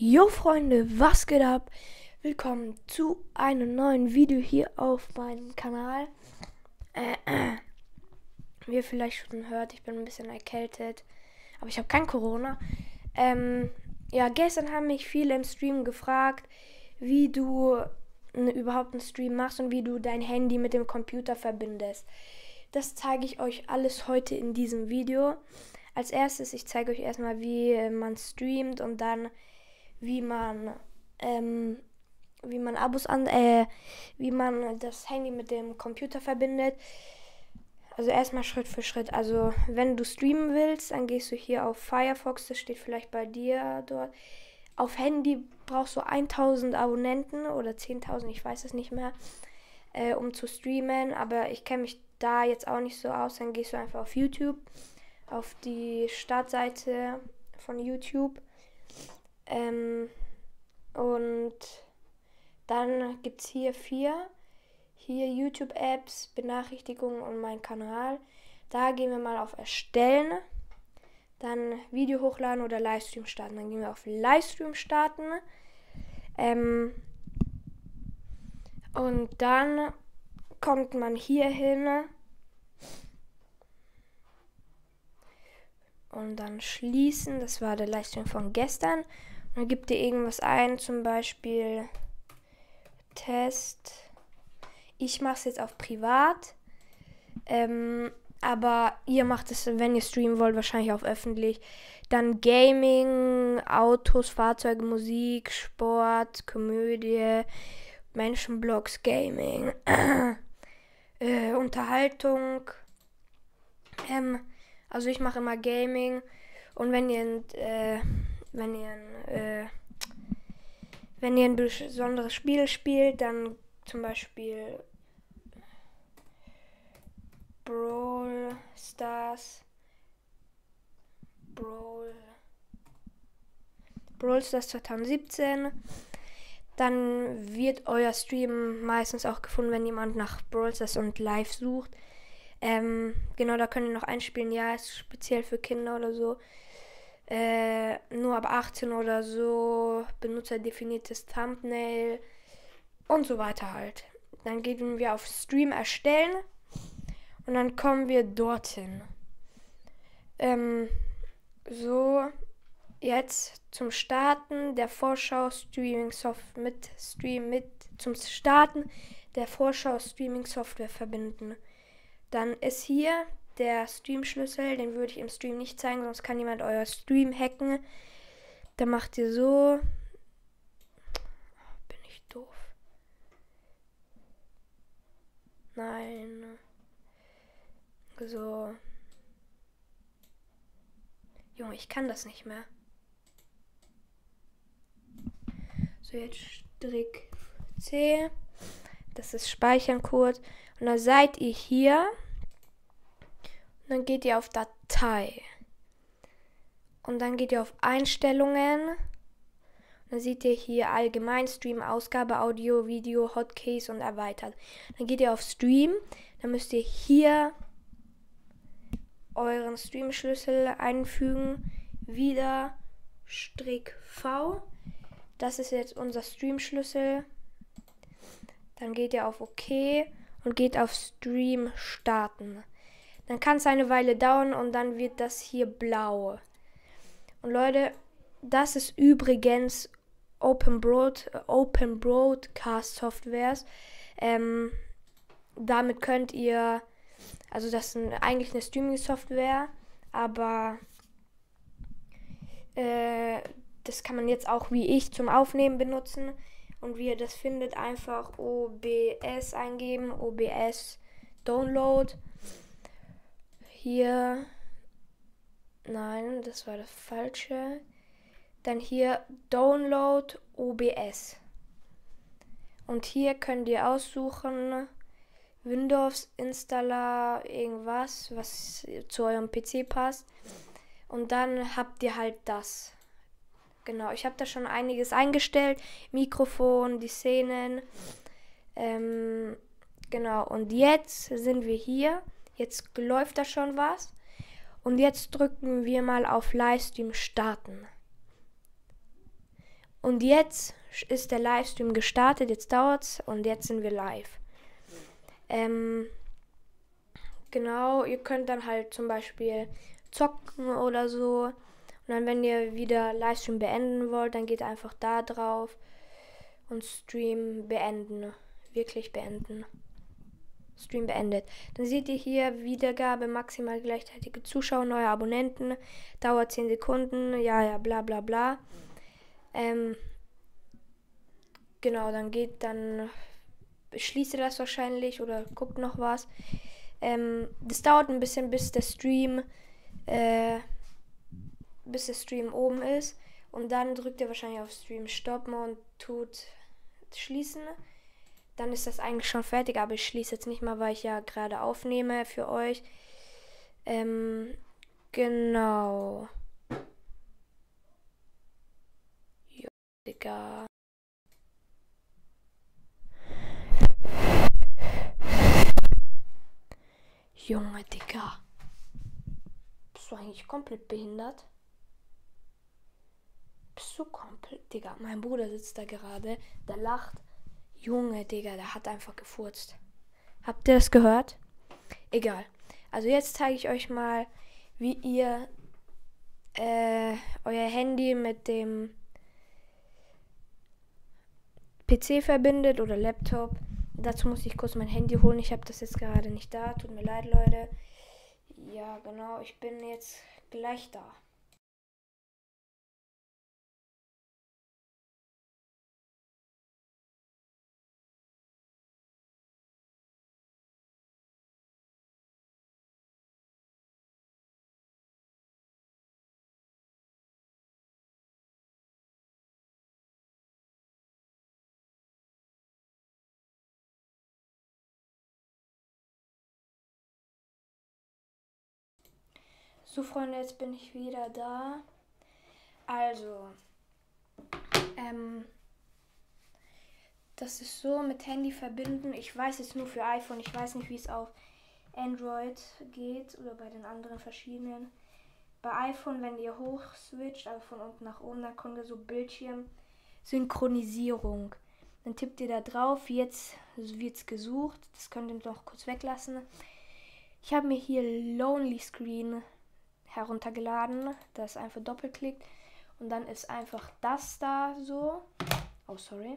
Jo Freunde, was geht ab? Willkommen zu einem neuen Video hier auf meinem Kanal. Äh, äh, wie ihr vielleicht schon hört, ich bin ein bisschen erkältet, aber ich habe kein Corona. Ähm, ja, gestern haben mich viele im Stream gefragt, wie du ne, überhaupt einen Stream machst und wie du dein Handy mit dem Computer verbindest. Das zeige ich euch alles heute in diesem Video. Als erstes, ich zeige euch erstmal, wie man streamt und dann wie man ähm, wie man Abos an äh, wie man das Handy mit dem Computer verbindet. Also erstmal Schritt für Schritt. Also wenn du streamen willst, dann gehst du hier auf Firefox, das steht vielleicht bei dir dort. Auf Handy brauchst du 1000 Abonnenten oder 10.000, ich weiß es nicht mehr, äh, um zu streamen. Aber ich kenne mich da jetzt auch nicht so aus. Dann gehst du einfach auf YouTube, auf die Startseite von YouTube. Ähm, und dann gibt es hier vier. Hier YouTube-Apps, Benachrichtigungen und mein Kanal. Da gehen wir mal auf Erstellen. Dann Video hochladen oder Livestream starten. Dann gehen wir auf Livestream starten. Ähm, und dann kommt man hier hin. Und dann schließen. Das war der Livestream von gestern. Dann gibt ihr irgendwas ein, zum Beispiel Test. Ich mache es jetzt auf privat. Ähm, aber ihr macht es, wenn ihr streamen wollt, wahrscheinlich auf öffentlich. Dann Gaming, Autos, Fahrzeuge, Musik, Sport, Komödie, Menschenblogs, Gaming, äh, Unterhaltung. Ähm, also ich mache immer Gaming. Und wenn ihr äh, wenn ihr ein, äh, wenn ihr ein besonderes Spiel spielt, dann zum Beispiel Brawl Stars, Brawl, Brawl Stars 2017, dann wird euer Stream meistens auch gefunden, wenn jemand nach Brawl Stars und Live sucht. Ähm, genau, da könnt ihr noch einspielen. Ja, ist speziell für Kinder oder so äh, nur ab 18 oder so, benutzerdefiniertes Thumbnail und so weiter halt. Dann gehen wir auf Stream erstellen und dann kommen wir dorthin. Ähm, so, jetzt zum Starten der Vorschau Streaming Software mit Stream mit zum Starten der Vorschau Streaming Software verbinden. Dann ist hier der Stream-Schlüssel, den würde ich im Stream nicht zeigen, sonst kann jemand euer Stream hacken. Dann macht ihr so. Bin ich doof? Nein. So. Junge, ich kann das nicht mehr. So, jetzt Strick C. Das ist Speichern kurz. Und dann seid ihr hier dann geht ihr auf Datei. Und dann geht ihr auf Einstellungen. Dann seht ihr hier allgemein Stream, Ausgabe, Audio, Video, Hotcase und erweitert. Dann geht ihr auf Stream. Dann müsst ihr hier euren Stream-Schlüssel einfügen. Wieder Strick V. Das ist jetzt unser Stream-Schlüssel. Dann geht ihr auf OK und geht auf Stream starten. Dann kann es eine Weile dauern und dann wird das hier blau. Und Leute, das ist übrigens Open, Broad, Open Broadcast Softwares. Ähm, damit könnt ihr, also das ist eigentlich eine Streaming-Software, aber äh, das kann man jetzt auch wie ich zum Aufnehmen benutzen. Und wie ihr das findet, einfach OBS eingeben, OBS Download hier. Nein, das war das falsche. Dann hier Download OBS. Und hier könnt ihr aussuchen Windows Installer irgendwas, was zu eurem PC passt. Und dann habt ihr halt das. Genau, ich habe da schon einiges eingestellt. Mikrofon, die Szenen. Ähm, genau, und jetzt sind wir hier. Jetzt läuft da schon was. Und jetzt drücken wir mal auf Livestream starten. Und jetzt ist der Livestream gestartet, jetzt dauert's und jetzt sind wir live. Ähm, genau, ihr könnt dann halt zum Beispiel zocken oder so. Und dann, wenn ihr wieder Livestream beenden wollt, dann geht einfach da drauf und Stream beenden. Wirklich beenden. Stream beendet. Dann seht ihr hier Wiedergabe, maximal gleichzeitige Zuschauer, neue Abonnenten, dauert 10 Sekunden, ja, ja, bla bla bla. Ähm, genau, dann geht dann, schließe das wahrscheinlich oder guckt noch was. Ähm, das dauert ein bisschen, bis der Stream, äh, bis der Stream oben ist. Und dann drückt ihr wahrscheinlich auf Stream stoppen und tut schließen dann ist das eigentlich schon fertig, aber ich schließe jetzt nicht mal, weil ich ja gerade aufnehme für euch. Ähm, genau. Jo, Digga. Junge, Digga. Bist du eigentlich komplett behindert? Bist du komplett, Digga. Mein Bruder sitzt da gerade, der lacht Junge, Digga, der hat einfach gefurzt. Habt ihr das gehört? Egal. Also jetzt zeige ich euch mal, wie ihr äh, euer Handy mit dem PC verbindet oder Laptop. Dazu muss ich kurz mein Handy holen. Ich habe das jetzt gerade nicht da. Tut mir leid, Leute. Ja, genau. Ich bin jetzt gleich da. So, Freunde, jetzt bin ich wieder da. Also, ähm, das ist so mit Handy verbinden. Ich weiß es nur für iPhone. Ich weiß nicht, wie es auf Android geht oder bei den anderen verschiedenen. Bei iPhone, wenn ihr hoch switcht, also von unten nach oben, dann kommt da so Bildschirm Synchronisierung. Dann tippt ihr da drauf, jetzt wird es gesucht. Das könnt ihr noch kurz weglassen. Ich habe mir hier Lonely Screen heruntergeladen. Das einfach doppelklickt. Und dann ist einfach das da so. Oh, sorry.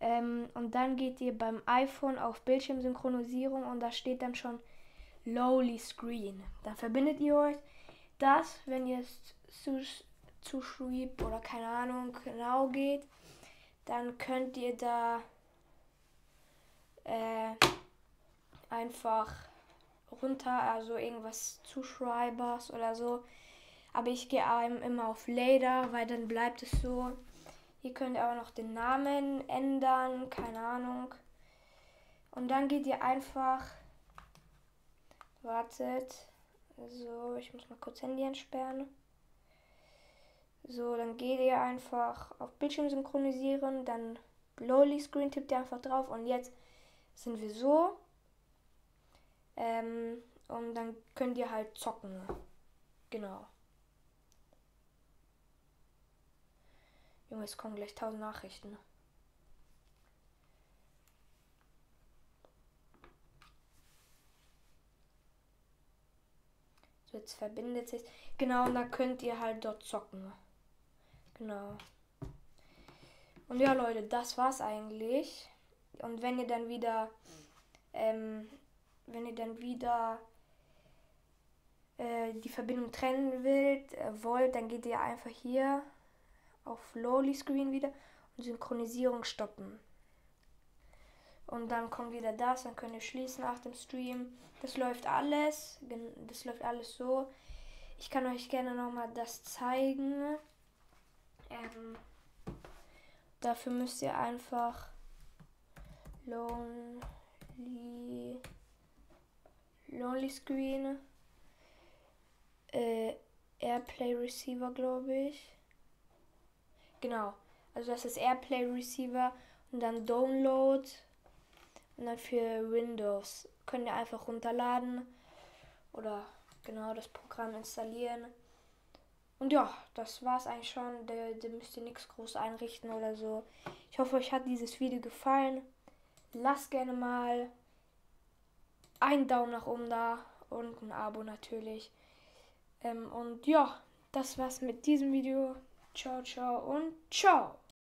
Ähm, und dann geht ihr beim iPhone auf Bildschirmsynchronisierung und da steht dann schon Lowly Screen. Dann verbindet ihr euch das, wenn ihr es zu, zu Schreeb oder keine Ahnung genau geht, dann könnt ihr da äh, einfach runter, also irgendwas Zuschreibers oder so. Aber ich gehe immer auf Later, weil dann bleibt es so. Hier könnt ihr auch noch den Namen ändern, keine Ahnung. Und dann geht ihr einfach. Wartet. So, ich muss mal kurz Handy entsperren. So, dann geht ihr einfach auf Bildschirm synchronisieren, dann Lowly Screen tippt ihr einfach drauf und jetzt sind wir so. Ähm, und dann könnt ihr halt zocken. Genau. Junge, es kommen gleich tausend Nachrichten. So, jetzt verbindet sich. Genau, und dann könnt ihr halt dort zocken. Genau. Und ja, Leute, das war's eigentlich. Und wenn ihr dann wieder ähm, wenn ihr dann wieder äh, die Verbindung trennen wollt, äh, wollt, dann geht ihr einfach hier auf Lowly Screen wieder und Synchronisierung stoppen. Und dann kommt wieder das, dann könnt ihr schließen nach dem Stream. Das läuft alles, das läuft alles so. Ich kann euch gerne nochmal das zeigen. Ähm, dafür müsst ihr einfach Lonely Lonely Screen, äh, Airplay Receiver, glaube ich. Genau. Also das ist Airplay Receiver und dann Download und dann für Windows könnt ihr einfach runterladen oder genau das Programm installieren Und ja, das war's eigentlich schon. Da, da müsst ihr nichts groß einrichten oder so. Ich hoffe, euch hat dieses Video gefallen. Lasst gerne mal einen Daumen nach oben da und ein Abo natürlich. Ähm, und ja, das war's mit diesem Video. Ciao, ciao und ciao.